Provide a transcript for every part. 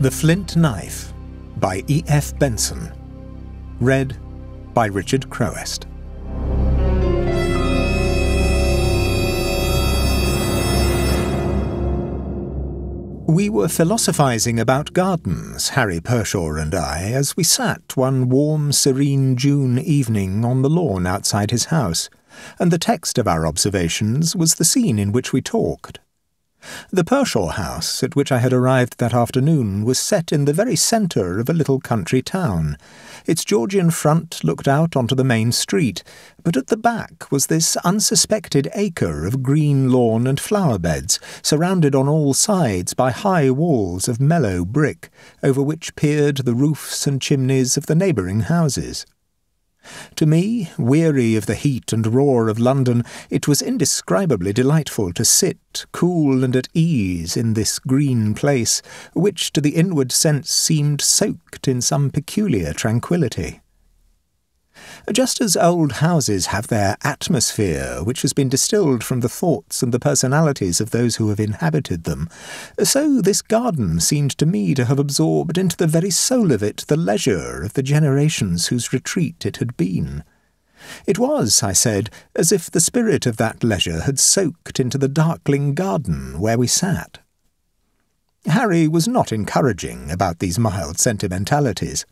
The Flint Knife by E. F. Benson. Read by Richard Crowest. We were philosophizing about gardens, Harry Pershaw and I, as we sat one warm, serene June evening on the lawn outside his house, and the text of our observations was the scene in which we talked. The Pershaw house, at which I had arrived that afternoon, was set in the very centre of a little country town. Its Georgian front looked out onto the main street, but at the back was this unsuspected acre of green lawn and flower beds, surrounded on all sides by high walls of mellow brick, over which peered the roofs and chimneys of the neighbouring houses. To me, weary of the heat and roar of London, it was indescribably delightful to sit, cool and at ease, in this green place, which to the inward sense seemed soaked in some peculiar tranquillity. Just as old houses have their atmosphere, which has been distilled from the thoughts and the personalities of those who have inhabited them, so this garden seemed to me to have absorbed into the very soul of it the leisure of the generations whose retreat it had been. It was, I said, as if the spirit of that leisure had soaked into the darkling garden where we sat. Harry was not encouraging about these mild sentimentalities.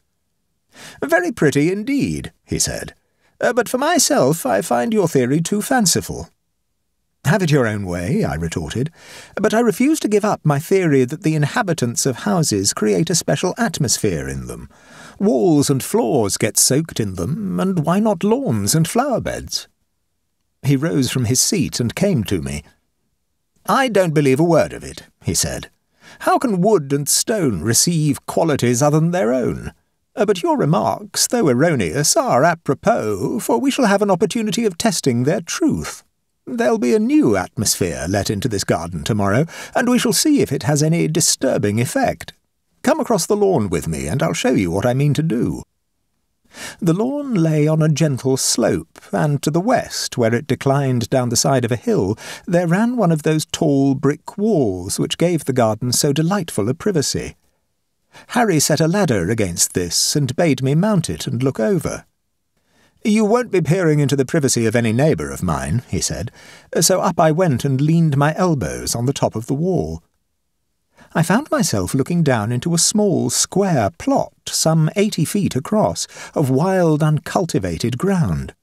Very pretty indeed, he said. Uh, but for myself, I find your theory too fanciful. Have it your own way, I retorted, but I refuse to give up my theory that the inhabitants of houses create a special atmosphere in them. Walls and floors get soaked in them, and why not lawns and flower beds? He rose from his seat and came to me. I don't believe a word of it, he said. How can wood and stone receive qualities other than their own? Uh, but your remarks, though erroneous, are apropos, for we shall have an opportunity of testing their truth. There'll be a new atmosphere let into this garden tomorrow, and we shall see if it has any disturbing effect. Come across the lawn with me, and I'll show you what I mean to do. The lawn lay on a gentle slope, and to the west, where it declined down the side of a hill, there ran one of those tall brick walls which gave the garden so delightful a privacy. Harry set a ladder against this and bade me mount it and look over. You won't be peering into the privacy of any neighbour of mine, he said, so up I went and leaned my elbows on the top of the wall. I found myself looking down into a small square plot, some eighty feet across, of wild uncultivated ground.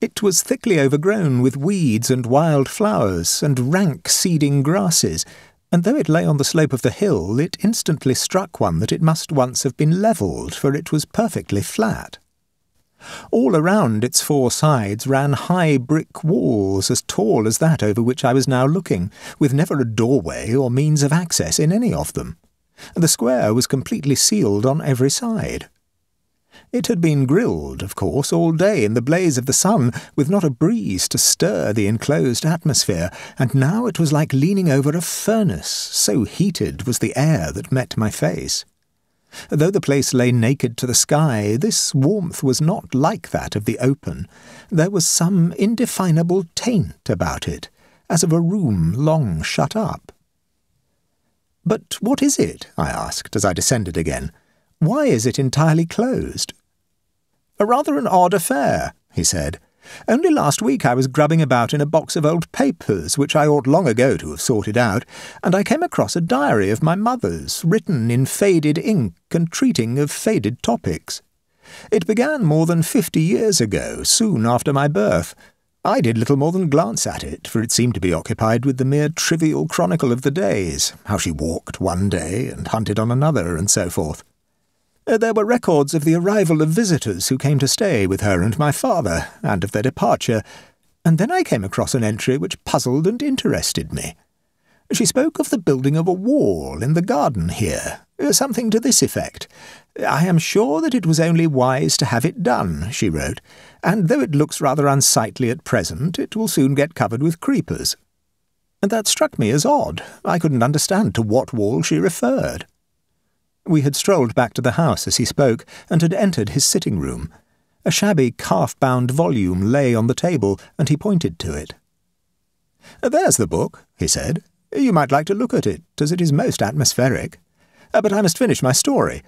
It was thickly overgrown with weeds and wild flowers and rank seeding grasses, and though it lay on the slope of the hill, it instantly struck one that it must once have been levelled, for it was perfectly flat. All around its four sides ran high brick walls as tall as that over which I was now looking, with never a doorway or means of access in any of them. And the square was completely sealed on every side. It had been grilled, of course, all day in the blaze of the sun, with not a breeze to stir the enclosed atmosphere, and now it was like leaning over a furnace, so heated was the air that met my face. Though the place lay naked to the sky, this warmth was not like that of the open. There was some indefinable taint about it, as of a room long shut up. But what is it? I asked as I descended again. Why is it entirely closed? A rather an odd affair, he said. Only last week I was grubbing about in a box of old papers, which I ought long ago to have sorted out, and I came across a diary of my mother's, written in faded ink and treating of faded topics. It began more than fifty years ago, soon after my birth. I did little more than glance at it, for it seemed to be occupied with the mere trivial chronicle of the days, how she walked one day and hunted on another, and so forth. Uh, there were records of the arrival of visitors who came to stay with her and my father, and of their departure, and then I came across an entry which puzzled and interested me. She spoke of the building of a wall in the garden here, uh, something to this effect. I am sure that it was only wise to have it done, she wrote, and though it looks rather unsightly at present, it will soon get covered with creepers. And that struck me as odd. I couldn't understand to what wall she referred. We had strolled back to the house as he spoke, and had entered his sitting room. A shabby calf-bound volume lay on the table, and he pointed to it. There's the book, he said. You might like to look at it, as it is most atmospheric. Uh, but I must finish my story.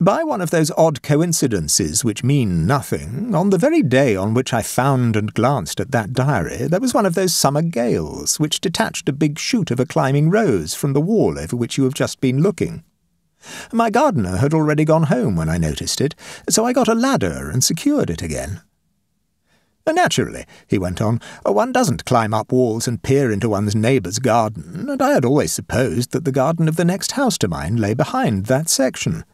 By one of those odd coincidences which mean nothing, on the very day on which I found and glanced at that diary, there was one of those summer gales which detached a big shoot of a climbing rose from the wall over which you have just been looking. My gardener had already gone home when I noticed it, so I got a ladder and secured it again. Naturally, he went on, one doesn't climb up walls and peer into one's neighbour's garden, and I had always supposed that the garden of the next house to mine lay behind that section.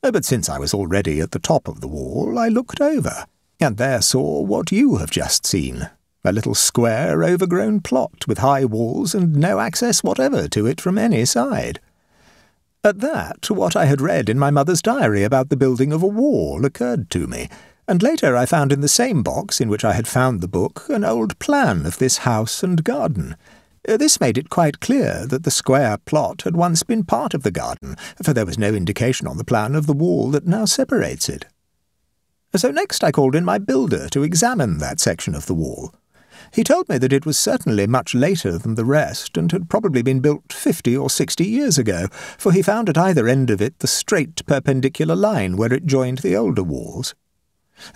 But since I was already at the top of the wall, I looked over, and there saw what you have just seen a little square, overgrown plot with high walls and no access whatever to it from any side. At that, what I had read in my mother's diary about the building of a wall occurred to me, and later I found in the same box in which I had found the book an old plan of this house and garden. Uh, this made it quite clear that the square plot had once been part of the garden, for there was no indication on the plan of the wall that now separates it. So next I called in my builder to examine that section of the wall. He told me that it was certainly much later than the rest, and had probably been built fifty or sixty years ago, for he found at either end of it the straight perpendicular line where it joined the older walls.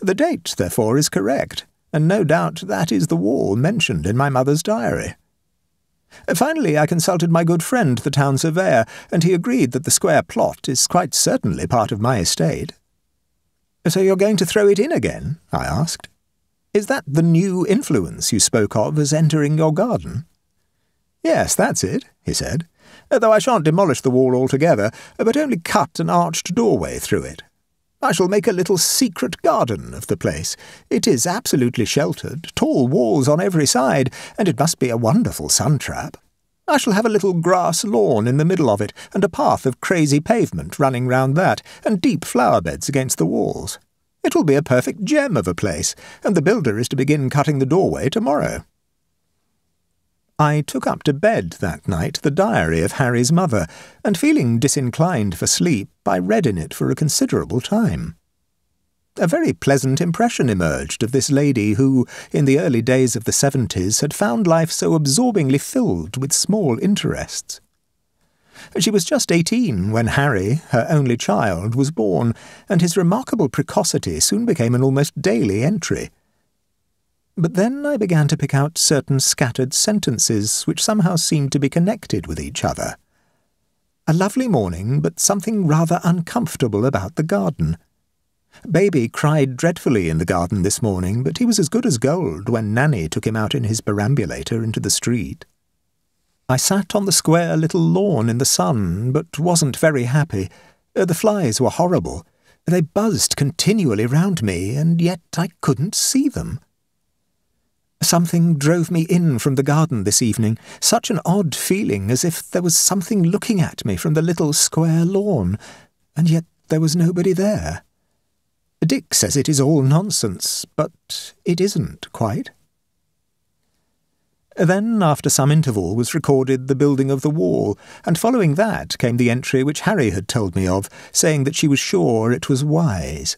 The date, therefore, is correct, and no doubt that is the wall mentioned in my mother's diary. Finally, I consulted my good friend, the town surveyor, and he agreed that the square plot is quite certainly part of my estate. So you're going to throw it in again? I asked. Is that the new influence you spoke of as entering your garden? Yes, that's it, he said, though I shan't demolish the wall altogether, but only cut an arched doorway through it. I shall make a little secret garden of the place. It is absolutely sheltered, tall walls on every side, and it must be a wonderful sun trap. I shall have a little grass lawn in the middle of it, and a path of crazy pavement running round that, and deep flower beds against the walls. It will be a perfect gem of a place, and the builder is to begin cutting the doorway tomorrow. I took up to bed that night the diary of Harry's mother, and feeling disinclined for sleep, I read in it for a considerable time. A very pleasant impression emerged of this lady who, in the early days of the seventies, had found life so absorbingly filled with small interests. She was just eighteen when Harry, her only child, was born, and his remarkable precocity soon became an almost daily entry. But then I began to pick out certain scattered sentences which somehow seemed to be connected with each other. A lovely morning, but something rather uncomfortable about the garden. Baby cried dreadfully in the garden this morning, but he was as good as gold when Nanny took him out in his perambulator into the street. I sat on the square little lawn in the sun, but wasn't very happy. Uh, the flies were horrible. They buzzed continually round me, and yet I couldn't see them. Something drove me in from the garden this evening, such an odd feeling as if there was something looking at me from the little square lawn, and yet there was nobody there. Dick says it is all nonsense, but it isn't quite. Then, after some interval, was recorded the building of the wall, and following that came the entry which Harry had told me of, saying that she was sure it was wise.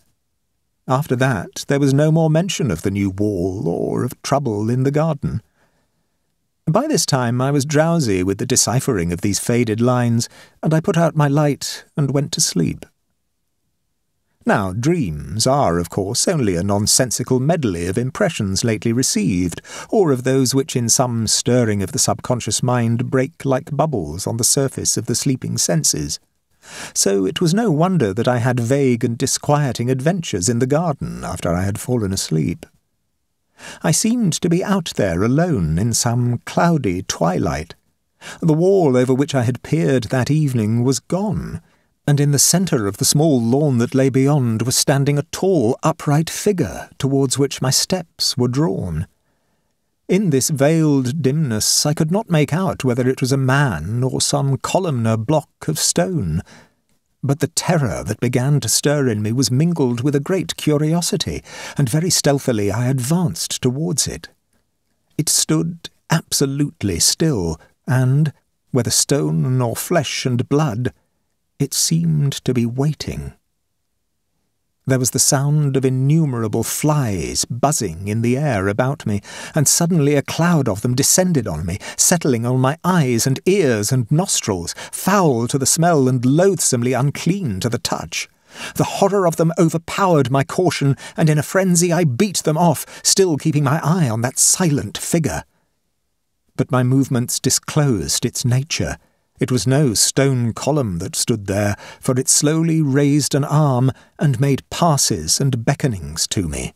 After that, there was no more mention of the new wall or of trouble in the garden. By this time I was drowsy with the deciphering of these faded lines, and I put out my light and went to sleep. Now, dreams are, of course, only a nonsensical medley of impressions lately received, or of those which in some stirring of the subconscious mind break like bubbles on the surface of the sleeping senses so it was no wonder that I had vague and disquieting adventures in the garden after I had fallen asleep. I seemed to be out there alone in some cloudy twilight. The wall over which I had peered that evening was gone, and in the centre of the small lawn that lay beyond was standing a tall, upright figure towards which my steps were drawn. In this veiled dimness I could not make out whether it was a man or some columnar block of stone. But the terror that began to stir in me was mingled with a great curiosity, and very stealthily I advanced towards it. It stood absolutely still, and, whether stone or flesh and blood, it seemed to be waiting. There was the sound of innumerable flies buzzing in the air about me, and suddenly a cloud of them descended on me, settling on my eyes and ears and nostrils, foul to the smell and loathsomely unclean to the touch. The horror of them overpowered my caution, and in a frenzy I beat them off, still keeping my eye on that silent figure. But my movements disclosed its nature. It was no stone column that stood there, for it slowly raised an arm and made passes and beckonings to me.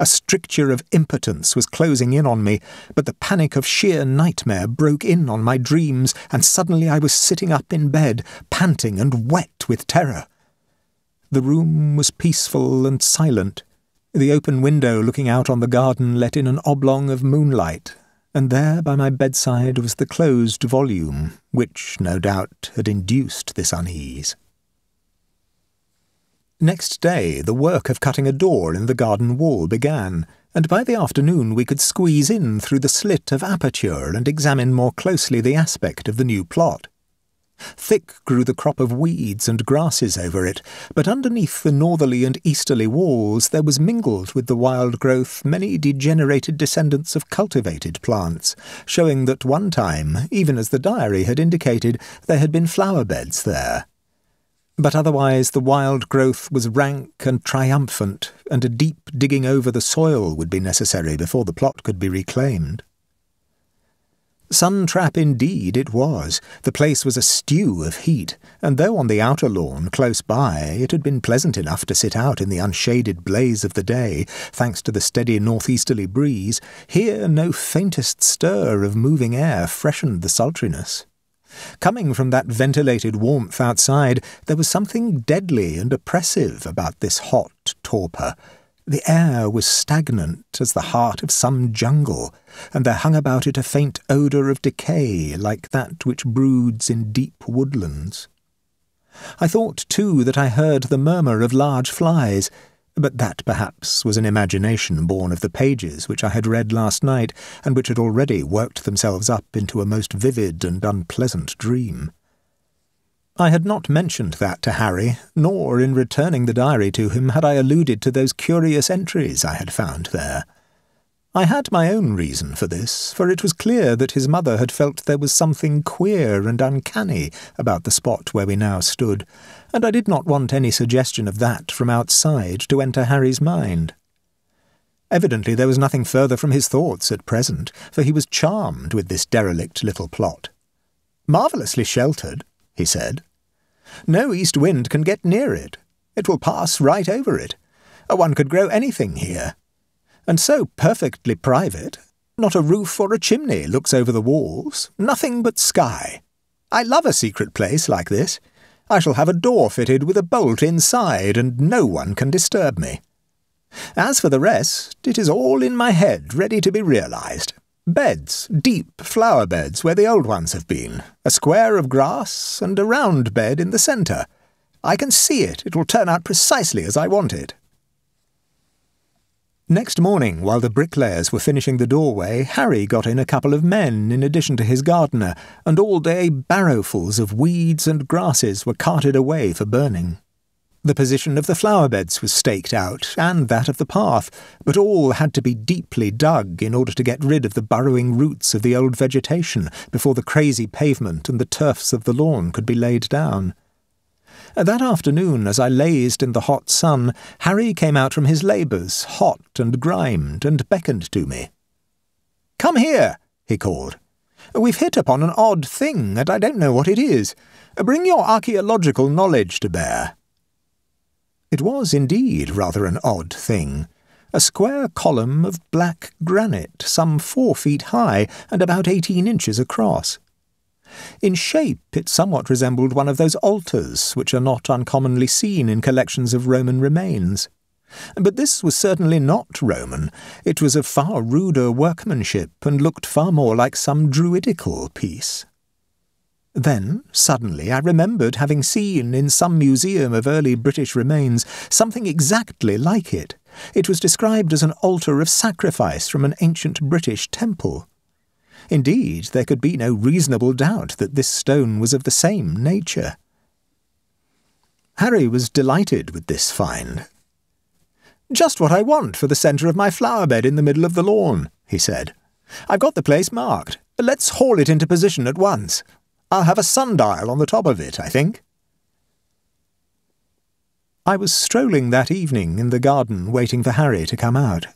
A stricture of impotence was closing in on me, but the panic of sheer nightmare broke in on my dreams, and suddenly I was sitting up in bed, panting and wet with terror. The room was peaceful and silent. The open window looking out on the garden let in an oblong of moonlight, and there by my bedside was the closed volume, which, no doubt, had induced this unease. Next day the work of cutting a door in the garden wall began, and by the afternoon we could squeeze in through the slit of aperture and examine more closely the aspect of the new plot. Thick grew the crop of weeds and grasses over it, but underneath the northerly and easterly walls there was mingled with the wild growth many degenerated descendants of cultivated plants, showing that one time, even as the diary had indicated, there had been flower beds there. But otherwise the wild growth was rank and triumphant, and a deep digging over the soil would be necessary before the plot could be reclaimed. Sun trap indeed it was. The place was a stew of heat, and though on the outer lawn close by it had been pleasant enough to sit out in the unshaded blaze of the day, thanks to the steady northeasterly breeze, here no faintest stir of moving air freshened the sultriness. Coming from that ventilated warmth outside, there was something deadly and oppressive about this hot torpor, the air was stagnant as the heart of some jungle, and there hung about it a faint odour of decay like that which broods in deep woodlands. I thought, too, that I heard the murmur of large flies, but that perhaps was an imagination born of the pages which I had read last night, and which had already worked themselves up into a most vivid and unpleasant dream. I had not mentioned that to Harry, nor in returning the diary to him had I alluded to those curious entries I had found there. I had my own reason for this, for it was clear that his mother had felt there was something queer and uncanny about the spot where we now stood, and I did not want any suggestion of that from outside to enter Harry's mind. Evidently there was nothing further from his thoughts at present, for he was charmed with this derelict little plot. Marvellously sheltered, he said. No east wind can get near it. It will pass right over it. Uh, one could grow anything here. And so perfectly private. Not a roof or a chimney looks over the walls. Nothing but sky. I love a secret place like this. I shall have a door fitted with a bolt inside, and no one can disturb me. As for the rest, it is all in my head, ready to be realized. Beds, deep flower beds where the old ones have been, a square of grass, and a round bed in the centre. I can see it. It will turn out precisely as I want it. Next morning, while the bricklayers were finishing the doorway, Harry got in a couple of men in addition to his gardener, and all day barrowfuls of weeds and grasses were carted away for burning. The position of the flower beds was staked out, and that of the path, but all had to be deeply dug in order to get rid of the burrowing roots of the old vegetation before the crazy pavement and the turfs of the lawn could be laid down. That afternoon, as I lazed in the hot sun, Harry came out from his labours, hot and grimed, and beckoned to me. Come here, he called. We've hit upon an odd thing, and I don't know what it is. Bring your archaeological knowledge to bear. It was indeed rather an odd thing. A square column of black granite, some four feet high and about eighteen inches across. In shape, it somewhat resembled one of those altars which are not uncommonly seen in collections of Roman remains. But this was certainly not Roman. It was of far ruder workmanship and looked far more like some druidical piece. Then, suddenly, I remembered having seen in some museum of early British remains something exactly like it. It was described as an altar of sacrifice from an ancient British temple. Indeed, there could be no reasonable doubt that this stone was of the same nature. Harry was delighted with this find. Just what I want for the centre of my flower bed in the middle of the lawn, he said. I've got the place marked. Let's haul it into position at once. I'll have a sundial on the top of it, I think. I was strolling that evening in the garden waiting for Harry to come out.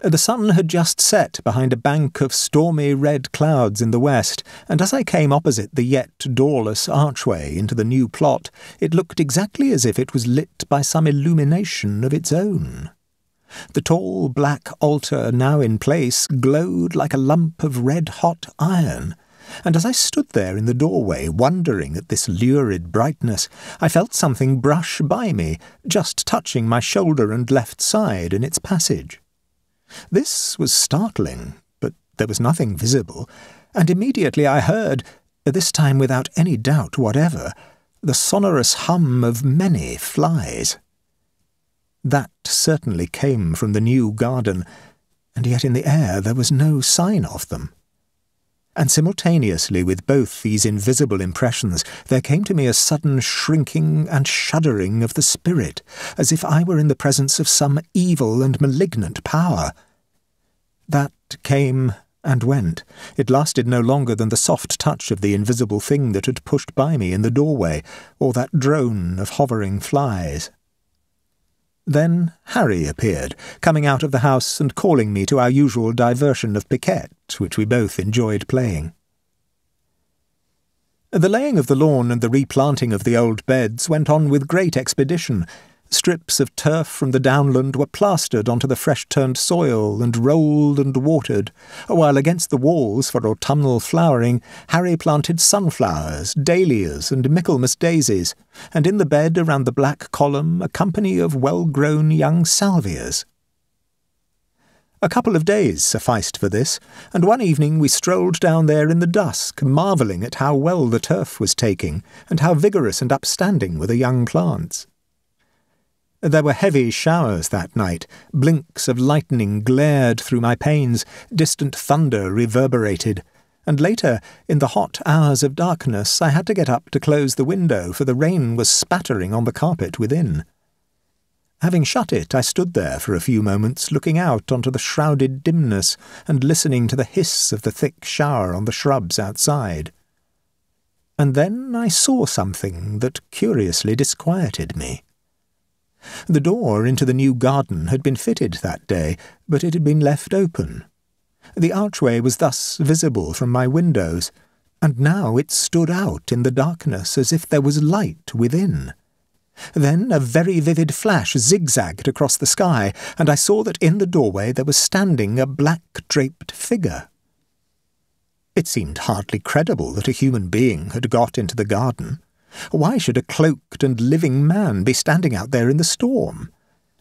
The sun had just set behind a bank of stormy red clouds in the west, and as I came opposite the yet doorless archway into the new plot, it looked exactly as if it was lit by some illumination of its own. The tall black altar now in place glowed like a lump of red-hot iron, and as I stood there in the doorway, wondering at this lurid brightness, I felt something brush by me, just touching my shoulder and left side in its passage. This was startling, but there was nothing visible, and immediately I heard, this time without any doubt whatever, the sonorous hum of many flies. That certainly came from the new garden, and yet in the air there was no sign of them. And simultaneously with both these invisible impressions, there came to me a sudden shrinking and shuddering of the spirit, as if I were in the presence of some evil and malignant power. That came and went. It lasted no longer than the soft touch of the invisible thing that had pushed by me in the doorway, or that drone of hovering flies. Then Harry appeared, coming out of the house and calling me to our usual diversion of piquet, which we both enjoyed playing. The laying of the lawn and the replanting of the old beds went on with great expedition, Strips of turf from the downland were plastered onto the fresh-turned soil and rolled and watered, while against the walls for autumnal flowering Harry planted sunflowers, dahlias, and Michaelmas daisies, and in the bed around the black column a company of well-grown young salvias. A couple of days sufficed for this, and one evening we strolled down there in the dusk, marvelling at how well the turf was taking, and how vigorous and upstanding were the young plants. There were heavy showers that night. Blinks of lightning glared through my panes, distant thunder reverberated. And later, in the hot hours of darkness, I had to get up to close the window, for the rain was spattering on the carpet within. Having shut it, I stood there for a few moments, looking out onto the shrouded dimness and listening to the hiss of the thick shower on the shrubs outside. And then I saw something that curiously disquieted me. The door into the new garden had been fitted that day, but it had been left open. The archway was thus visible from my windows, and now it stood out in the darkness as if there was light within. Then a very vivid flash zigzagged across the sky, and I saw that in the doorway there was standing a black-draped figure. It seemed hardly credible that a human being had got into the garden. Why should a cloaked and living man be standing out there in the storm?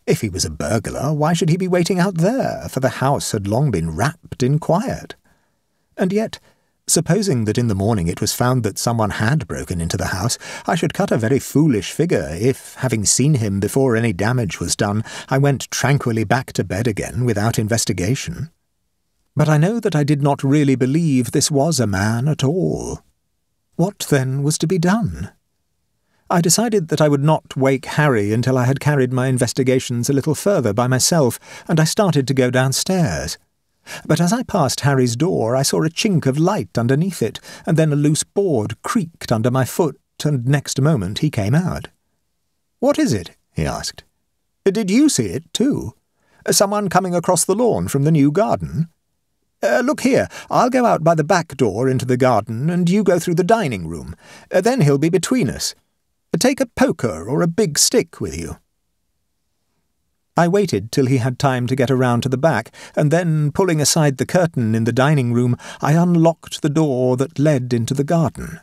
If he was a burglar, why should he be waiting out there, for the house had long been wrapped in quiet? And yet, supposing that in the morning it was found that someone had broken into the house, I should cut a very foolish figure if, having seen him before any damage was done, I went tranquilly back to bed again without investigation. But I know that I did not really believe this was a man at all. What, then, was to be done? I decided that I would not wake Harry until I had carried my investigations a little further by myself, and I started to go downstairs. But as I passed Harry's door, I saw a chink of light underneath it, and then a loose board creaked under my foot, and next moment he came out. What is it? he asked. Did you see it, too? Someone coming across the lawn from the new garden? Uh, look here, I'll go out by the back door into the garden, and you go through the dining room. Uh, then he'll be between us. Take a poker or a big stick with you. I waited till he had time to get around to the back, and then, pulling aside the curtain in the dining room, I unlocked the door that led into the garden.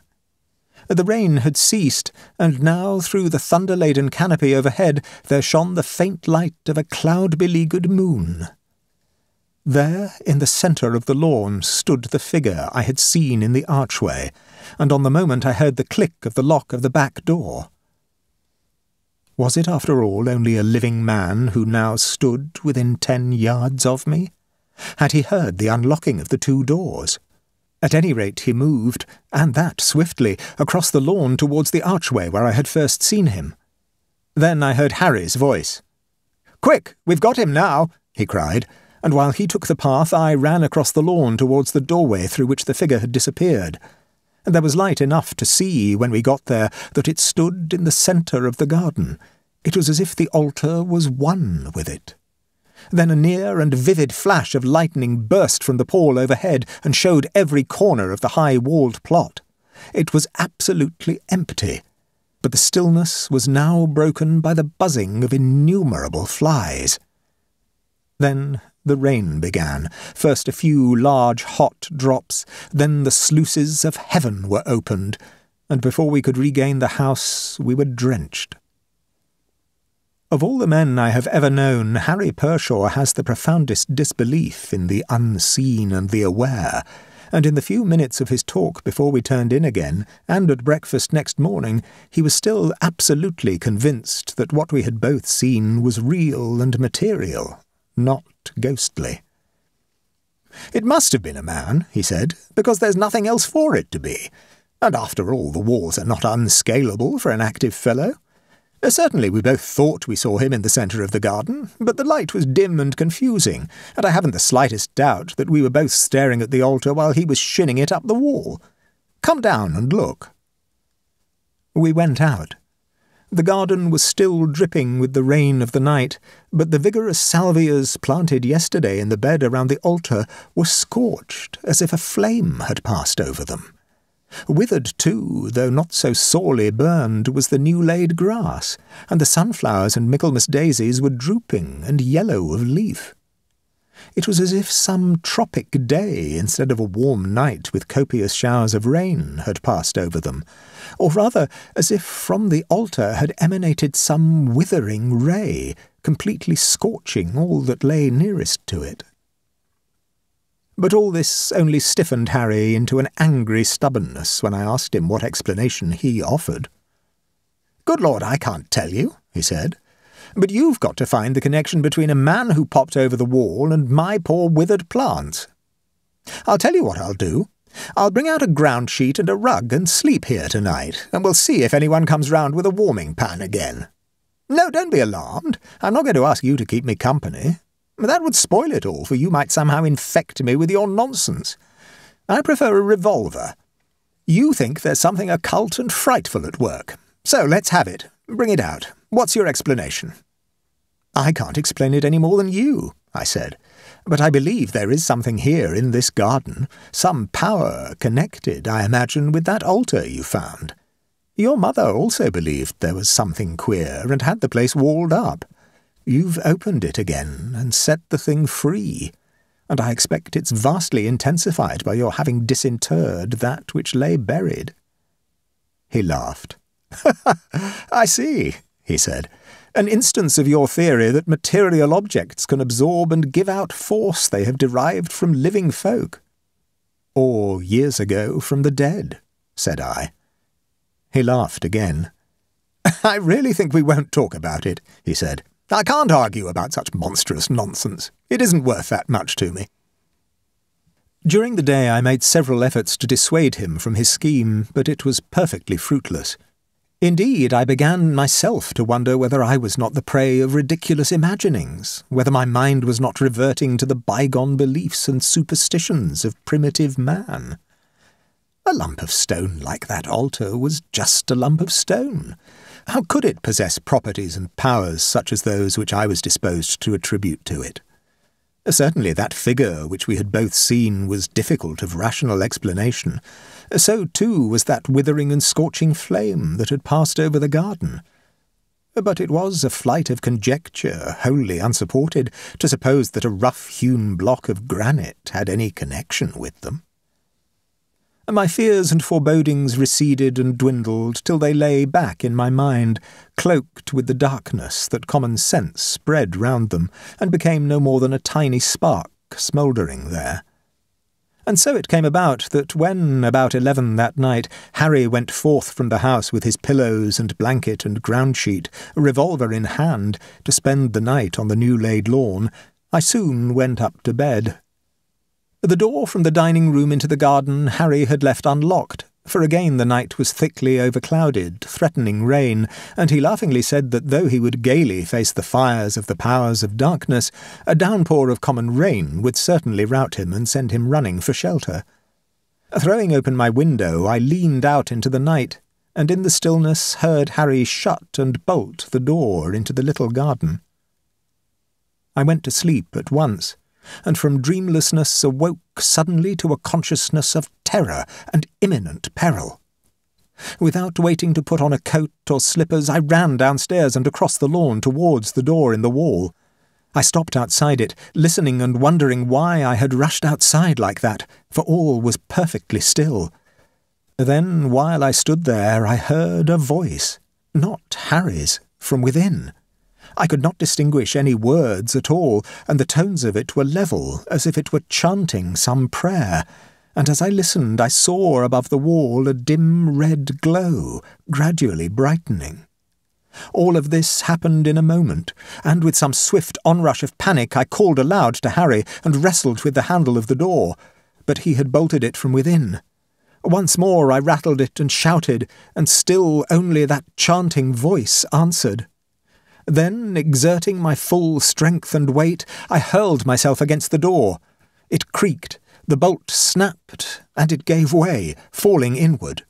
The rain had ceased, and now through the thunder-laden canopy overhead there shone the faint light of a cloud-beleaguered moon. There, in the centre of the lawn, stood the figure I had seen in the archway, and on the moment I heard the click of the lock of the back door. Was it, after all, only a living man who now stood within ten yards of me? Had he heard the unlocking of the two doors? At any rate, he moved, and that swiftly, across the lawn towards the archway where I had first seen him. Then I heard Harry's voice. Quick, we've got him now, he cried, and while he took the path, I ran across the lawn towards the doorway through which the figure had disappeared. And there was light enough to see, when we got there, that it stood in the centre of the garden. It was as if the altar was one with it. Then a near and vivid flash of lightning burst from the pall overhead and showed every corner of the high walled plot. It was absolutely empty, but the stillness was now broken by the buzzing of innumerable flies. Then the rain began, first a few large hot drops, then the sluices of heaven were opened, and before we could regain the house we were drenched. Of all the men I have ever known, Harry Pershaw has the profoundest disbelief in the unseen and the aware, and in the few minutes of his talk before we turned in again, and at breakfast next morning, he was still absolutely convinced that what we had both seen was real and material, not ghostly. It must have been a man, he said, because there's nothing else for it to be. And after all, the walls are not unscalable for an active fellow. Uh, certainly we both thought we saw him in the centre of the garden, but the light was dim and confusing, and I haven't the slightest doubt that we were both staring at the altar while he was shinning it up the wall. Come down and look. We went out. The garden was still dripping with the rain of the night, but the vigorous salvias planted yesterday in the bed around the altar were scorched as if a flame had passed over them. Withered, too, though not so sorely burned, was the new-laid grass, and the sunflowers and Michaelmas daisies were drooping and yellow of leaf. It was as if some tropic day, instead of a warm night with copious showers of rain, had passed over them, or rather as if from the altar had emanated some withering ray, completely scorching all that lay nearest to it. But all this only stiffened Harry into an angry stubbornness when I asked him what explanation he offered. Good Lord, I can't tell you, he said. But you've got to find the connection between a man who popped over the wall and my poor withered plants. I'll tell you what I'll do. I'll bring out a ground sheet and a rug and sleep here tonight, and we'll see if anyone comes round with a warming pan again. No, don't be alarmed. I'm not going to ask you to keep me company. That would spoil it all, for you might somehow infect me with your nonsense. I prefer a revolver. You think there's something occult and frightful at work. So let's have it. Bring it out. What's your explanation? I can't explain it any more than you, I said. But I believe there is something here in this garden, some power connected, I imagine, with that altar you found. Your mother also believed there was something queer and had the place walled up. You've opened it again and set the thing free, and I expect it's vastly intensified by your having disinterred that which lay buried. He laughed. I see, he said. An instance of your theory that material objects can absorb and give out force they have derived from living folk. Or, years ago, from the dead, said I. He laughed again. I really think we won't talk about it, he said. I can't argue about such monstrous nonsense. It isn't worth that much to me. During the day I made several efforts to dissuade him from his scheme, but it was perfectly fruitless. Indeed, I began myself to wonder whether I was not the prey of ridiculous imaginings, whether my mind was not reverting to the bygone beliefs and superstitions of primitive man. A lump of stone like that altar was just a lump of stone. How could it possess properties and powers such as those which I was disposed to attribute to it? Certainly that figure which we had both seen was difficult of rational explanation. So, too, was that withering and scorching flame that had passed over the garden. But it was a flight of conjecture, wholly unsupported, to suppose that a rough-hewn block of granite had any connection with them. My fears and forebodings receded and dwindled till they lay back in my mind, cloaked with the darkness that common sense spread round them, and became no more than a tiny spark smouldering there. And so it came about that when, about eleven that night, Harry went forth from the house with his pillows and blanket and ground sheet, a revolver in hand, to spend the night on the new-laid lawn, I soon went up to bed. The door from the dining room into the garden Harry had left unlocked, for again the night was thickly overclouded, threatening rain, and he laughingly said that though he would gaily face the fires of the powers of darkness, a downpour of common rain would certainly rout him and send him running for shelter. Throwing open my window, I leaned out into the night, and in the stillness heard Harry shut and bolt the door into the little garden. I went to sleep at once, and from dreamlessness awoke suddenly to a consciousness of terror and imminent peril. Without waiting to put on a coat or slippers, I ran downstairs and across the lawn towards the door in the wall. I stopped outside it, listening and wondering why I had rushed outside like that, for all was perfectly still. Then, while I stood there, I heard a voice, not Harry's, from within. I could not distinguish any words at all, and the tones of it were level, as if it were chanting some prayer. And as I listened, I saw above the wall a dim red glow, gradually brightening. All of this happened in a moment, and with some swift onrush of panic I called aloud to Harry and wrestled with the handle of the door. But he had bolted it from within. Once more I rattled it and shouted, and still only that chanting voice answered. Then, exerting my full strength and weight, I hurled myself against the door. It creaked, the bolt snapped, and it gave way, falling inward.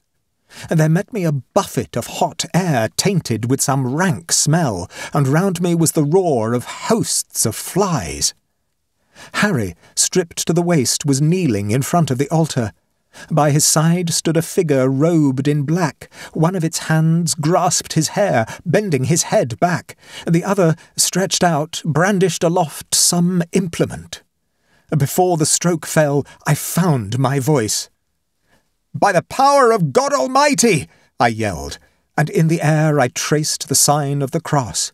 And There met me a buffet of hot air tainted with some rank smell, and round me was the roar of hosts of flies. Harry, stripped to the waist, was kneeling in front of the altar. By his side stood a figure robed in black. One of its hands grasped his hair, bending his head back. The other, stretched out, brandished aloft some implement. Before the stroke fell, I found my voice. By the power of God Almighty! I yelled, and in the air I traced the sign of the cross.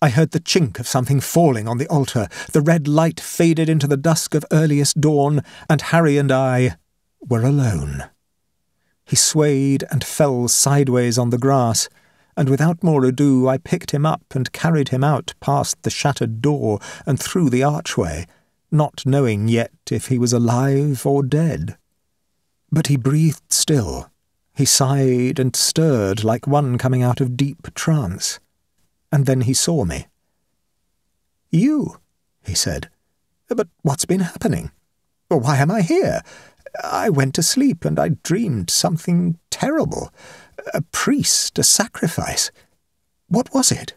I heard the chink of something falling on the altar. The red light faded into the dusk of earliest dawn, and Harry and I were alone. He swayed and fell sideways on the grass, and without more ado I picked him up and carried him out past the shattered door and through the archway, not knowing yet if he was alive or dead. But he breathed still. He sighed and stirred like one coming out of deep trance. And then he saw me. You, he said. But what's been happening? Why am I here? I went to sleep and I dreamed something terrible. A priest, a sacrifice. What was it?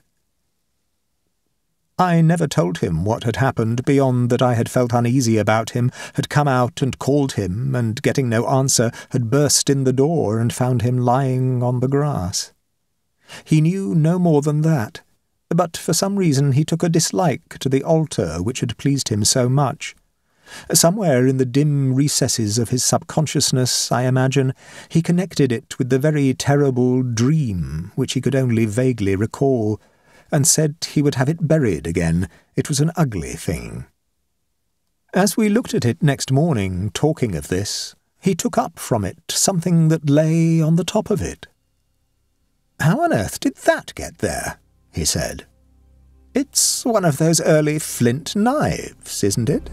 I never told him what had happened beyond that I had felt uneasy about him, had come out and called him, and getting no answer, had burst in the door and found him lying on the grass. He knew no more than that, but for some reason he took a dislike to the altar which had pleased him so much. Somewhere in the dim recesses of his subconsciousness, I imagine, he connected it with the very terrible dream which he could only vaguely recall, and said he would have it buried again. It was an ugly thing. As we looked at it next morning, talking of this, he took up from it something that lay on the top of it. How on earth did that get there? he said. It's one of those early flint knives, isn't it?